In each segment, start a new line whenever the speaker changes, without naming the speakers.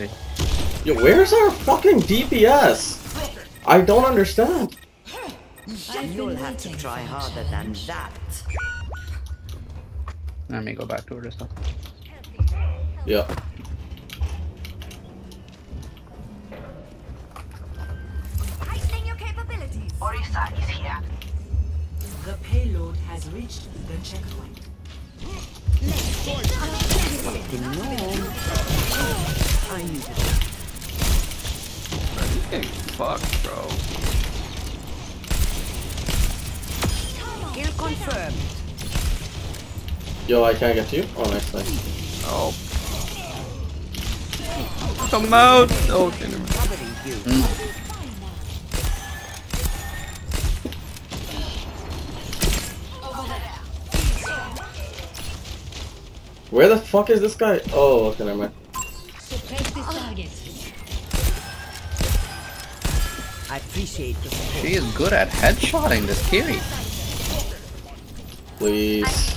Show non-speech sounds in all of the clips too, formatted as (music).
Mercy.
Yo, where's our fucking DPS? I don't understand.
You'll have to try harder than that.
Let me go back to her this time.
Yeah.
Heightening your capabilities.
Orisa is here.
The payload has reached the checkpoint.
I need it.
You getting fucked, bro.
Kill confirmed.
Yo, I can't get you. Oh, nice, nice.
Oh. Come out! Oh, okay, never mind.
You.
Where the fuck is this guy? Oh, okay, never mind.
I appreciate the support.
She is good at headshotting this Kiri.
Please.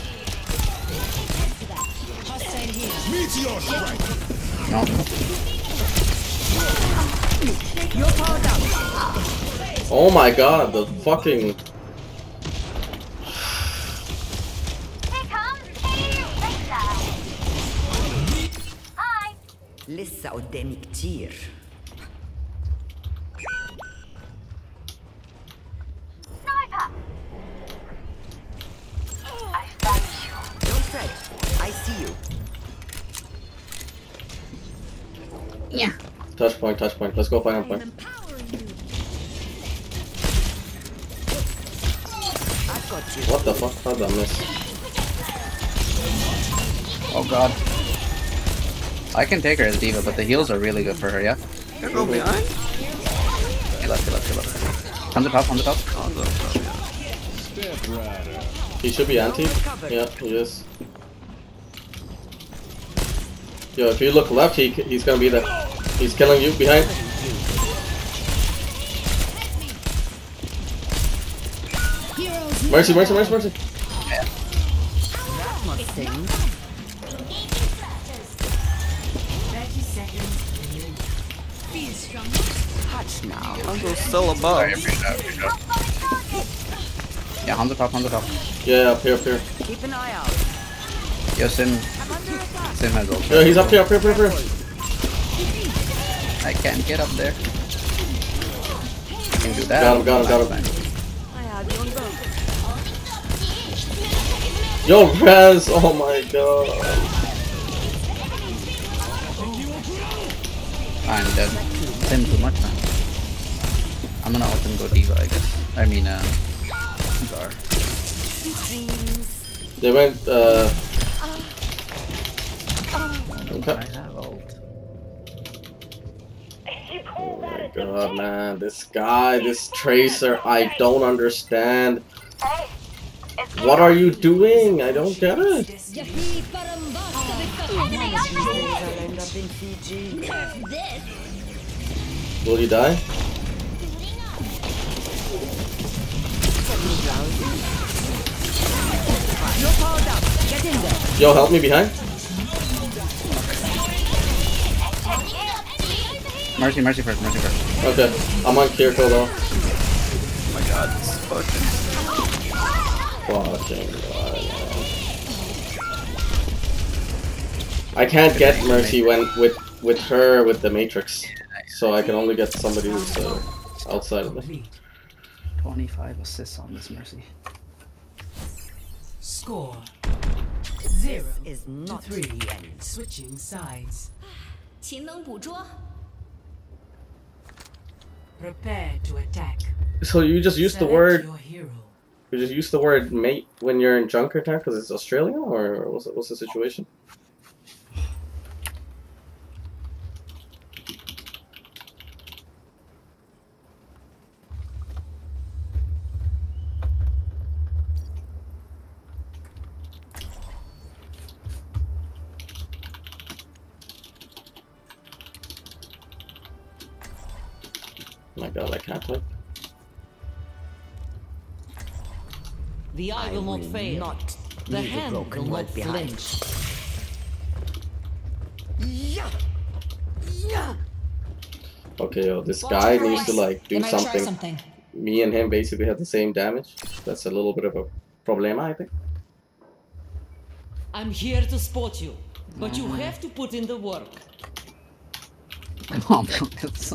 No.
Oh my god, the fucking.
Here comes Lisa. Hi.
لسه قدامي كتير.
Touch point, touch point. Let's go final point.
I've.
What the fuck? How'd that miss?
Oh god. I can take her as D.Va, but the heals are really good for her, yeah?
Can I go behind?
He left, he left, he left. On the top, on the top.
Oh, the, oh, yeah.
He should be anti. Yeah, he is. Yo, if you look left, he he's gonna be there. He's killing you behind. Mercy, mercy, mercy, mercy.
That must sting.
30 seconds remaining.
Touch now.
Hanzo's still above.
Sorry, appreciate that, appreciate that. Yeah, on the top, on the top.
Yeah, up here, up here.
Keep an eye out.
Yo, Sim. Sim has ult.
Yeah, he's up here, up here, up here, up here.
I can't get up there. Can do that.
Got him, got him, got him.
Fine.
I had you on boat.
Yo, Raz! Oh my god.
Fine, dead. Sim too much, man. I'm gonna ult and go D.Va, I guess. I mean, uh, Gar.
They went, uh. Okay.
I have ult.
Oh my god, man. This guy, this Tracer, I don't understand. What are you doing? I don't get it. Will he die? Yo, help me behind.
Mercy, mercy first, mercy first.
Okay, I'm on Kiriko though.
Oh my god, this fucking.
Fucking god. I can't get Mercy when with with her with the Matrix, so I can only get somebody who's uh, outside of me.
25 assists on this mercy.
Score. Zero
Is
to
not
three.
the end.
Switching sides. (sighs)
勤能捕捉。
Prepare to attack.
So you just use the word you just use the word mate when you're in Junker Attack because it's Australia, or what's the, what's the situation?
Fail.
not
the
leave a
hand will
broken
not
leg behind.
flinch.
Yeah. Yeah.
Okay, yo, this guy needs to like do
Can I try
something.
something?
Me and him basically have the same damage. That's a little bit of a problema, I think.
I'm here to support you, but you have to put in the work. (laughs)
Oh, it's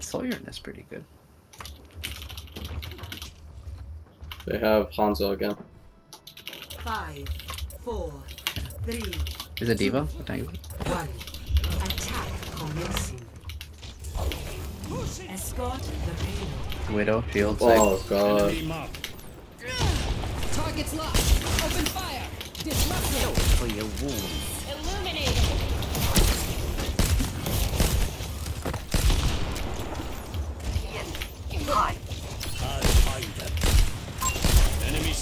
Sawyer is pretty good.
They have Hanzo again.
Five, four, three,
Is it D.Va? Thank you.
one. Attack commencing. Escort the payload.
Widow, shield, save.
Oh god.
Target's locked. Open fire. Disruptor.
For your wounds.
Illuminated.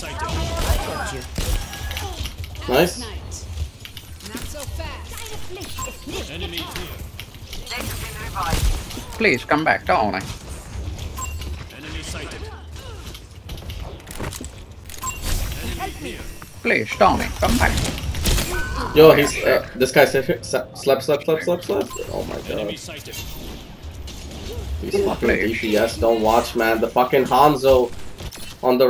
Hi.
I got you.
Nice.
Not so fast.
They've.
Please come back, don't I? Please, Tony, come back.
Yo, he's uh, this guy slap slap slap slap slap slap. Oh my god. These fucking DPS don't watch man. The fucking Hanzo on the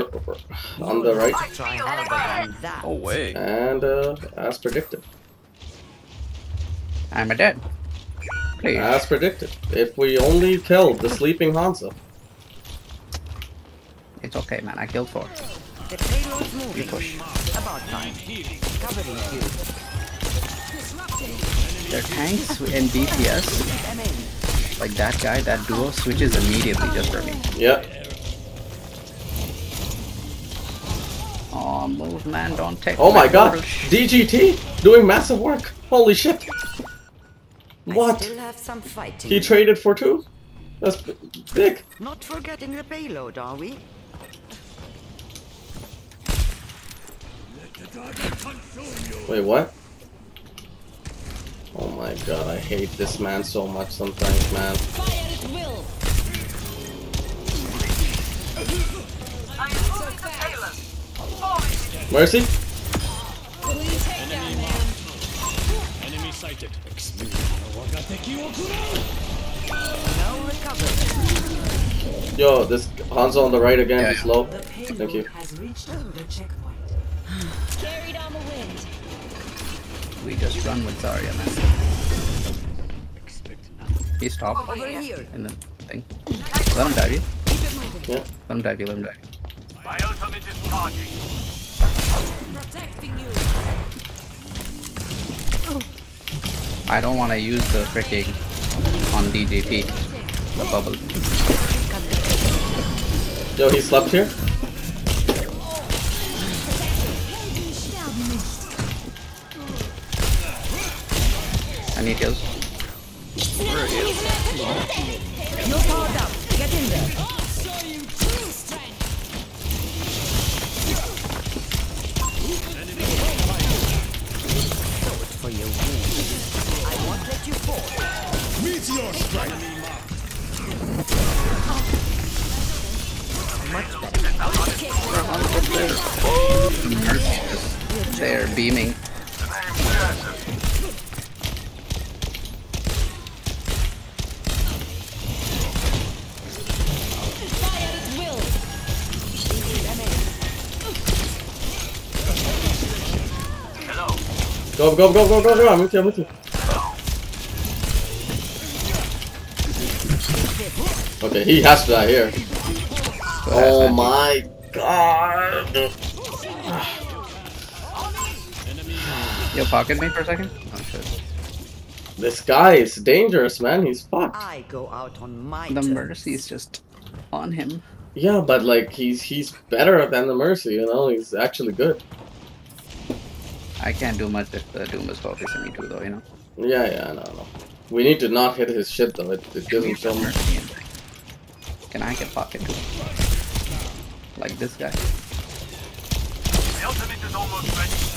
on the right
Try harder than that.
Oh way.
and uh, as predicted.
I'm a dead. Please.
As predicted. If we only killed the sleeping Hanzo.
It's okay, man. I killed four.
The payload's moving.
push.
About time. Covering you.
Their tanks and DPS, like that guy, that duo, switches immediately just for me.
Yeah.
Oh, move, man. Don't take
Oh my god.
orders.
DGT doing massive work. Holy shit.
I
What?
still have some fighting.
He traded for two? That's big.
Not forgetting the payload, are we?
Wait, what? Oh my god, I hate this man so much sometimes, man.
Fire at will.
I'm moving the payload. Falling.
Mercy?
Clean takedown, man.
No recovery.
Yo, this Hanzo on the right again,
Yeah,
he's
yeah.
low. Thank you.
has reached the checkpoint.
Carried on the wind.
We just run with Zarya, man. He stopped
Over here.
in the thing. Let him dive you.
Yeah.
Let him dive you, let him dive you. I don't want to use the freaking on DJP. The bubble.
Yo, he slept here?
I need heals.
No power down. Get in there. I won't let you fall.
They're beaming.
Fire at will.
Go, go, go, go, go, go, I'm with you, I'm with you. Okay, he has to die here. Oh my god.
Yo, pocket me for a second. Oh shit.
This guy is dangerous, man. He's fucked.
I go out on my
The
terms.
mercy is just on him.
Yeah, but like he's he's better than the Mercy, you know. He's actually good.
I can't do much if the Doom is focusing me too, though. You know.
Yeah, yeah, no, no. We need to not hit his shit though. It, it gives him so much.
Mercy and- Can I get pocket too? Like this guy.
The ultimate is almost ready.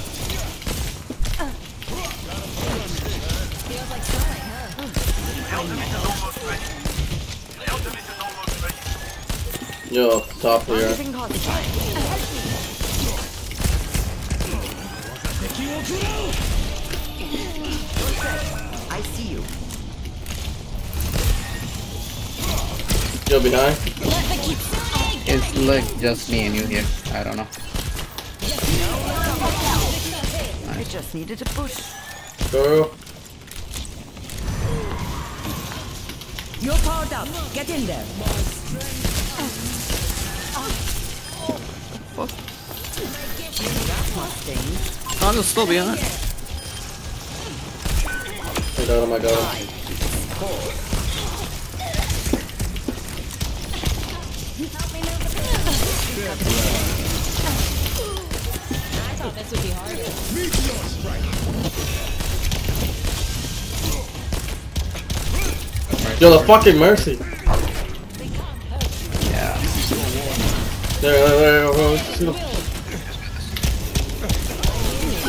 Yo, top here. Still behind?
It's like just me and you here. I don't know.
I just needed a push.
Go.
You're powered up. Get in there.
Fuck.
That must sting.
Hanzo's still behind.
I got him, I got him. Yo, the fucking mercy.
Yeah.
There, there, there, there, there.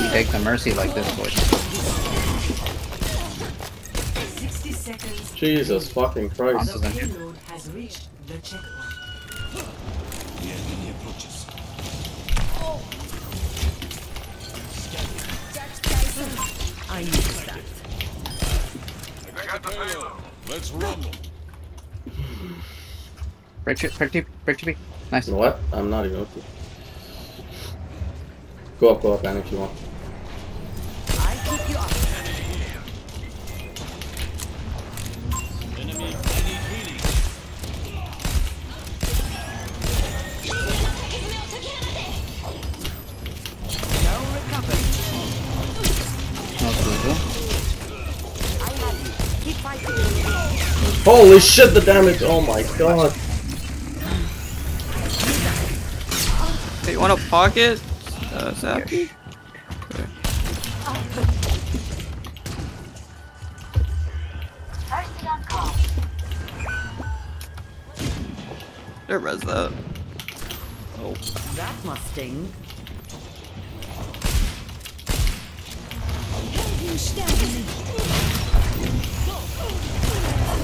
You take the mercy like this, boys.
Jesus fucking Christ.
Hanzo's in here.
Payload has reached the checkpoint.
I need that.
They got the payload.
Pretty, pretty, pretty. Nice.
You know what? I'm not even looking. Go up, go up, man, if you want. Holy shit, the damage! Oh my god.
Hey, you want a pocket? Uh, Zappy?
Mercy on.
There, res that. Oh,
That must sting.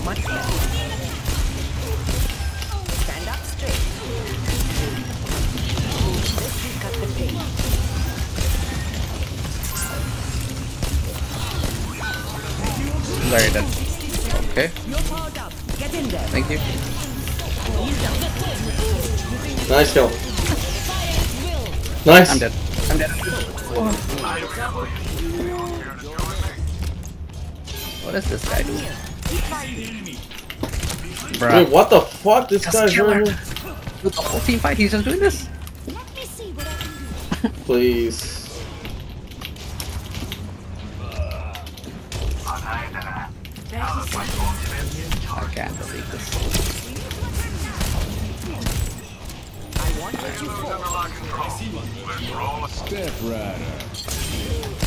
Much better. Stand up straight. This will cut the pain.
Very dead. Okay.
You're powered up. Get in there.
Thank you.
Nice kill. Nice.
I'm dead. I'm dead. What is this guy doing? Bruh.
Dude, what the fuck? This
Just
guy's
kill
right
With the whole team fight, he's just doing this?
Let me see what I can do.
Please.
I can't believe this.
I want what you for.
Nice.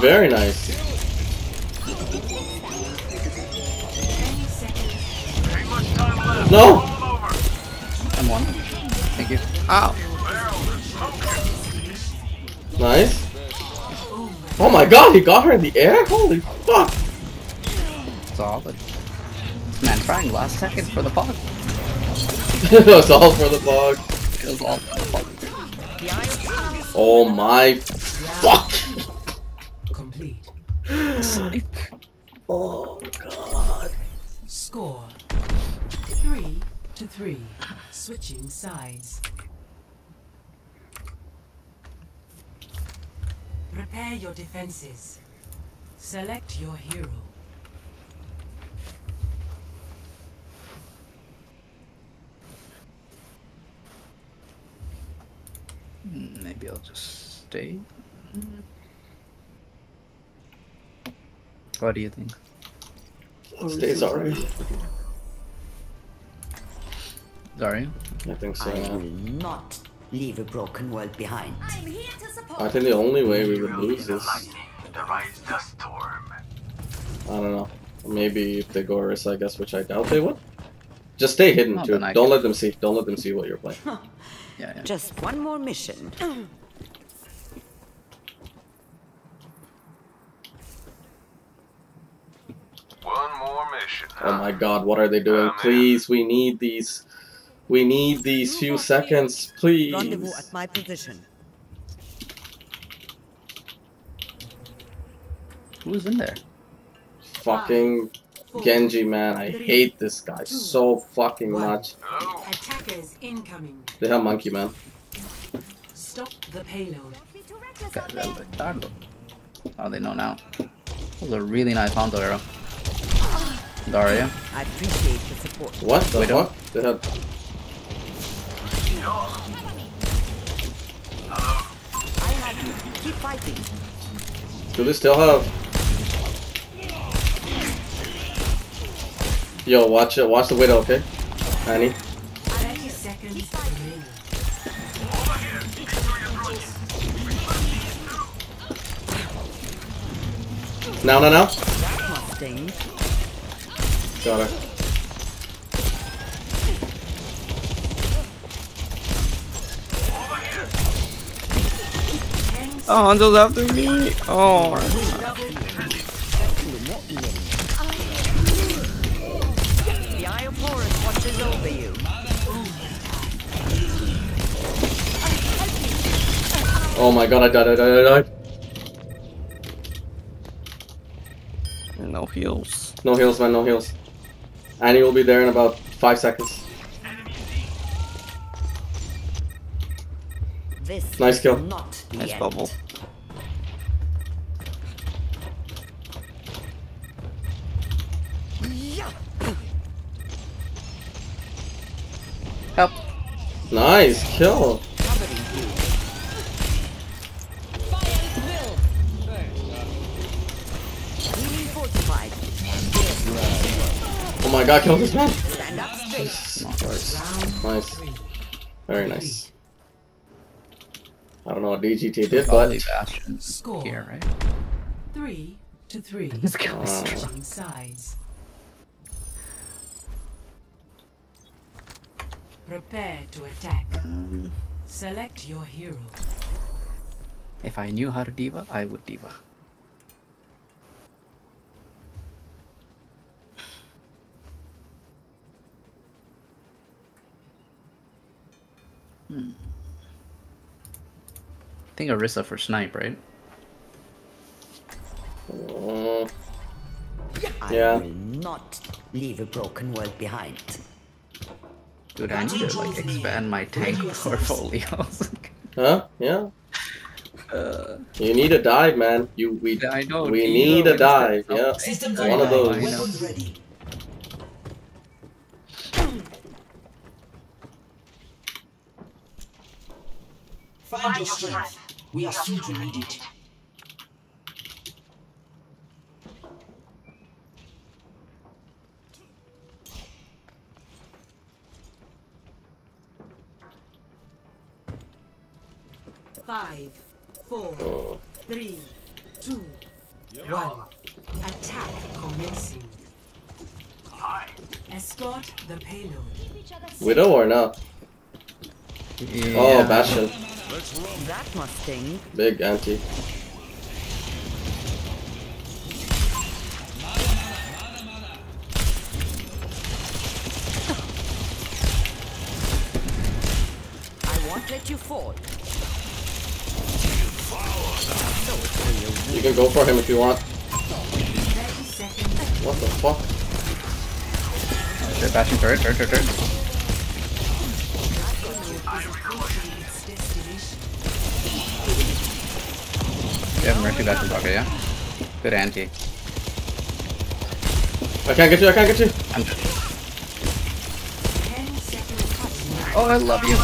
Very nice. No!
I'm one. Thank you.
ow.
Nice. Oh my god, he got her in the air? Holy fuck!
Solid. Man, trying last second for the pod. (laughs)
it was all for the bug.
It was all for the pod.
Oh my fuck!
Complete.
Oh god.
Score. Three to three. Switching sides. Prepare your defenses. Select your hero.
Maybe I'll just stay. What do you think?
Stays alright.
Sorry?
I think so.
I will not leave a broken world behind.
I'm here to support.
I think the only way we would lose is
The rise the storm.
I don't know. Maybe if they go Orisa, I guess, which I doubt they would. Just stay hidden
Oh,
too. Don't
can-
let them see. Don't let them see what you're playing. (laughs)
Yeah, yeah.
Just one more mission. (clears throat)
One more mission.
Oh my god, what are they doing? Please, we need these. We need these few seconds, please.
Rendezvous at my position.
Who's in there?
fucking Genji, man. I hate this guy so fucking much.
Hello?
Attackers incoming.
They have monkey, man.
Stop the payload.
Don't be too reckless
Got
out
that
there.
retardo. Oh, they know now. That was a really nice Hanzo arrow. Daria.
I appreciate the support.
What the
Widow?
fuck? They have
I have you. Keep fighting.
Do they still have? Yo, watch it. Watch the widow, okay? Annie.
30 seconds remaining.
Now, now, now.
That must sting.
Got her.
Oh, Hanzo's after me. Oh,
Oh my god, I died, I died, I died.
no heals.
No heals, man, no heals. Annie will be there in about five seconds.
This
Nice kill.
not
Nice
end.
bubble.
Help.
Nice kill. Oh my god, kill this man.
Stand up straight.
Nice. Nice. Very nice. I don't know what DGT did,
Probably
but
Bastion
Score.
here, right?
Three to three. (laughs)
This guy's
Wow.
Switching sides. Prepare to attack.
Um,
Select your hero.
if I knew how to diva, I would diva. Hmm. I think Orisa for snipe, right?
uh,
I will not leave a broken world behind.
Dude, I need to like expand my tank portfolio. (laughs)
huh? Yeah.
uh,
You need a dive, man. You we
I know.
we need a dive.
that?
Yeah.
Systems
One of
I know,
those.
I know.
Weapons ready. Find your strength. We are soon to need it.
Five, four, three, two, one. Attack commencing. Escort the payload.
Each other safe.
Widow or not?
Yeah.
Oh, Bastion.
That must sting.
Big anti.
I won't let you fall.
You can go for him if you want. What the fuck?
Shit, Bastion turret, turret, turret, turret. You have Mercy Bastion pocket, yeah? Good anti.
I can't get you. I can't get you.
I'm dead.
10 seconds cut.
Oh, I love you.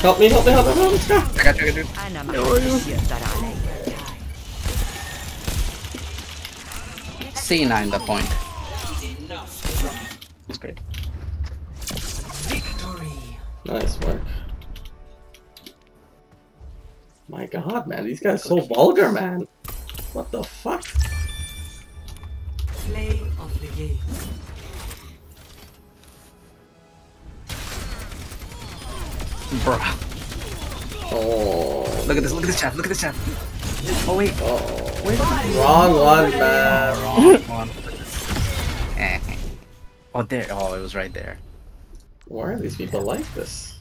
Help me! Help me! Help me! Help me! Let's go.
I got you, I got you.
Ana Maria Darale.
C9 the point. That's great.
Victory.
Nice work. My god, man. These guys are so vulgar, man. What the fuck?
Play of the game.
Bruh.
Oh.
Look at this, look at this chat, look at this chat. Oh wait,
Oh. Wrong one, man.
wrong (laughs) one. Eh. Oh there, oh it was right there.
Why are these people like this?